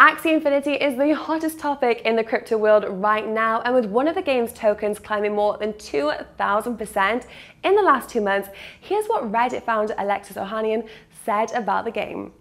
Axie Infinity is the hottest topic in the crypto world right now, and with one of the game's tokens climbing more than 2,000% in the last two months, here's what Reddit founder Alexis Ohanian said about the game.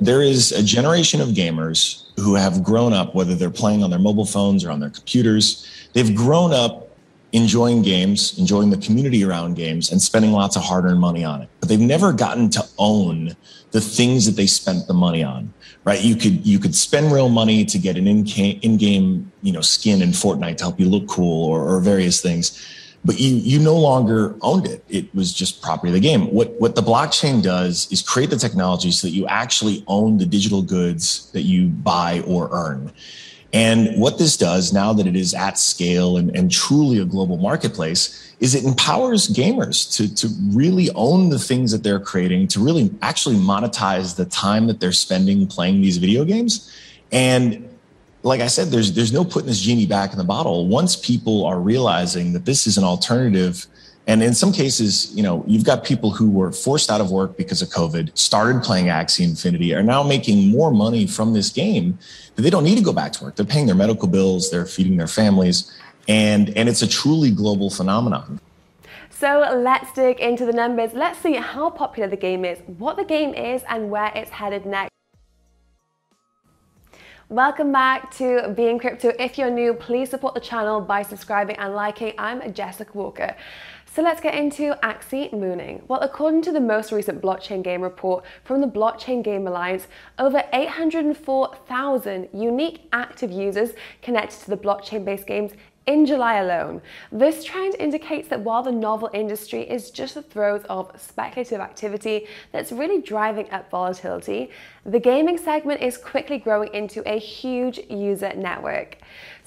There is a generation of gamers who have grown up, whether they're playing on their mobile phones or on their computers, they've grown up enjoying games, enjoying the community around games, and spending lots of hard earned money on it. But they've never gotten to own the things that they spent the money on. Right? You could you could spend real money to get an in game you know skin in Fortnite to help you look cool or, or various things, but you you no longer owned it. It was just property of the game. What what the blockchain does is create the technology so that you actually own the digital goods that you buy or earn. And what this does now that it is at scale and, and truly a global marketplace is it empowers gamers to, to really own the things that they're creating, to really actually monetize the time that they're spending playing these video games. And like I said, there's there's no putting this genie back in the bottle. Once people are realizing that this is an alternative and in some cases, you know, you've got people who were forced out of work because of COVID, started playing Axie Infinity, are now making more money from this game that they don't need to go back to work. They're paying their medical bills, they're feeding their families, and and it's a truly global phenomenon. So let's dig into the numbers. Let's see how popular the game is, what the game is, and where it's headed next. Welcome back to BeInCrypto. If you're new, please support the channel by subscribing and liking. I'm Jessica Walker. So let's get into Axie Mooning. Well, according to the most recent blockchain game report from the Blockchain Game Alliance, over 804,000 unique active users connected to the blockchain-based games in July alone. This trend indicates that while the novel industry is just the throes of speculative activity that's really driving up volatility, the gaming segment is quickly growing into a huge user network.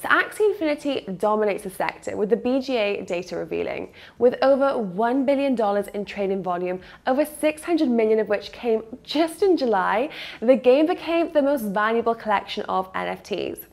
So Axie Infinity dominates the sector with the BGA data revealing. With over $1 billion in trading volume, over 600 million of which came just in July, the game became the most valuable collection of NFTs.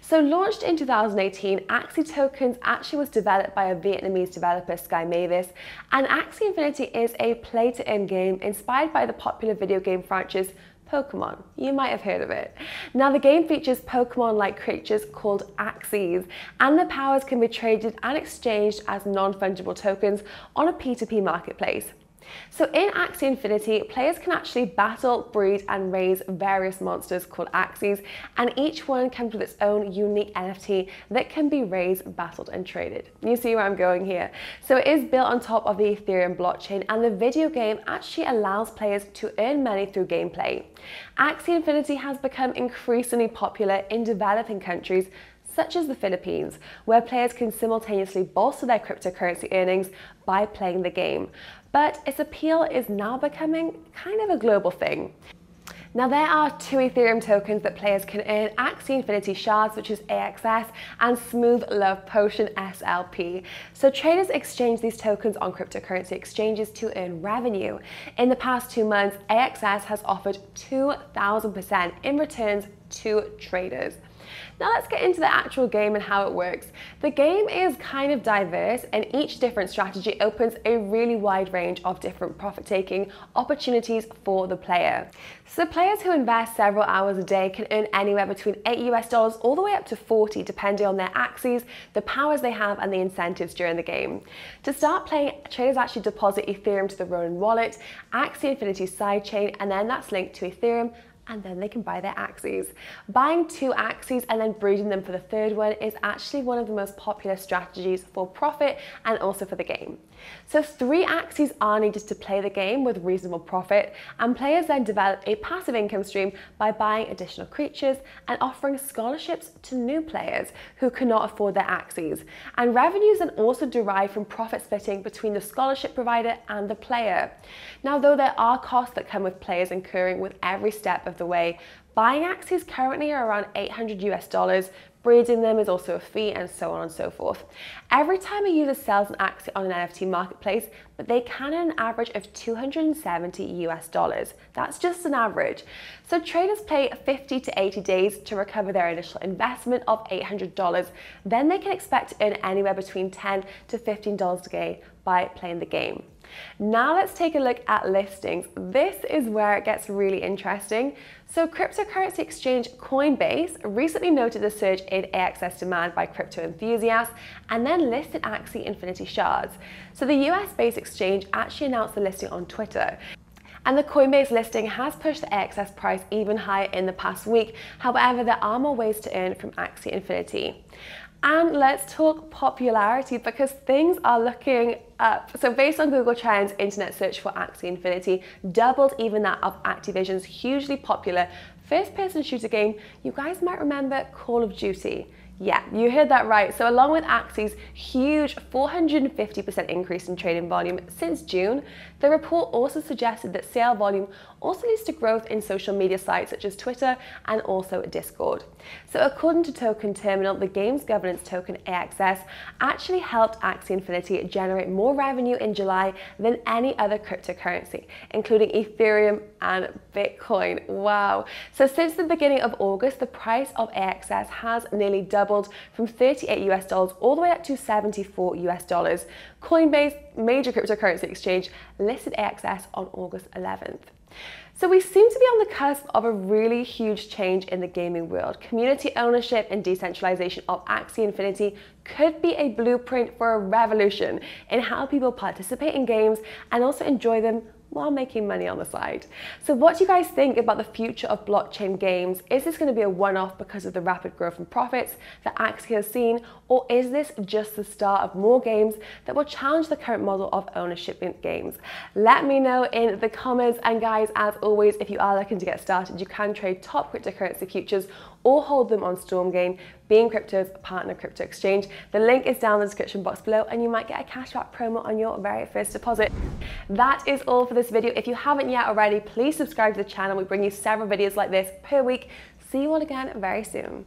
So launched in 2018, Axie Tokens actually was developed by a Vietnamese developer, Sky Mavis, and Axie Infinity is a play-to-earn game inspired by the popular video game franchise Pokemon. You might have heard of it. Now the game features Pokemon-like creatures called Axies, and their powers can be traded and exchanged as non-fungible tokens on a P2P marketplace. So in Axie Infinity, players can actually battle, breed, and raise various monsters called Axies, and each one comes with its own unique NFT that can be raised, battled, and traded. You see where I'm going here? So it is built on top of the Ethereum blockchain, and the video game actually allows players to earn money through gameplay. Axie Infinity has become increasingly popular in developing countries such as the Philippines, where players can simultaneously bolster their cryptocurrency earnings by playing the game but its appeal is now becoming kind of a global thing. Now there are two Ethereum tokens that players can earn, Axie Infinity Shards, which is AXS, and Smooth Love Potion SLP. So traders exchange these tokens on cryptocurrency exchanges to earn revenue. In the past two months, AXS has offered 2,000% in returns to traders. Now let's get into the actual game and how it works. The game is kind of diverse and each different strategy opens a really wide range of different profit-taking opportunities for the player. So players who invest several hours a day can earn anywhere between 8 US dollars all the way up to 40 depending on their Axies, the powers they have and the incentives during the game. To start playing, traders actually deposit Ethereum to the Ronin wallet, Axie Infinity sidechain and then that's linked to Ethereum and then they can buy their Axies. Buying two Axies and then breeding them for the third one is actually one of the most popular strategies for profit and also for the game. So three Axies are needed to play the game with reasonable profit and players then develop a passive income stream by buying additional creatures and offering scholarships to new players who cannot afford their Axies. And revenues then also derive from profit splitting between the scholarship provider and the player. Now though there are costs that come with players incurring with every step of the way, buying Axies currently are around 800 US dollars breeding them is also a fee and so on and so forth. Every time a user sells an Axie on an NFT marketplace, but they can earn an average of 270 US dollars. That's just an average. So traders pay 50 to 80 days to recover their initial investment of $800. Then they can expect to earn anywhere between 10 to $15 a day by playing the game. Now let's take a look at listings. This is where it gets really interesting. So cryptocurrency exchange Coinbase recently noted a surge in AXS demand by crypto enthusiasts and then listed Axie Infinity shards. So the US-based exchange actually announced the listing on Twitter. And the Coinbase listing has pushed the AXS price even higher in the past week. However, there are more ways to earn from Axie Infinity. And let's talk popularity because things are looking up. So based on Google Trends, internet search for Axie Infinity doubled even that of Activision's hugely popular first-person shooter game. You guys might remember Call of Duty. Yeah, you heard that right. So along with Axie's huge 450% increase in trading volume since June, the report also suggested that sale volume also leads to growth in social media sites such as Twitter and also Discord. So according to Token Terminal, the game's governance token AXS actually helped Axie Infinity generate more revenue in July than any other cryptocurrency, including Ethereum and Bitcoin. Wow. So since the beginning of August, the price of AXS has nearly doubled from 38 US dollars all the way up to 74 US dollars. Coinbase, major cryptocurrency exchange, listed AXS on August 11th. So we seem to be on the cusp of a really huge change in the gaming world. Community ownership and decentralization of Axie Infinity could be a blueprint for a revolution in how people participate in games and also enjoy them while making money on the side. So what do you guys think about the future of blockchain games? Is this going to be a one-off because of the rapid growth in profits that Axie has seen, or is this just the start of more games that will challenge the current model of ownership in games? Let me know in the comments, and guys, as always, if you are looking to get started, you can trade top cryptocurrency futures or hold them on Stormgain, BeInCrypto's partner crypto exchange. The link is down in the description box below and you might get a cashback promo on your very first deposit. That is all for this video. If you haven't yet already, please subscribe to the channel. We bring you several videos like this per week. See you all again very soon.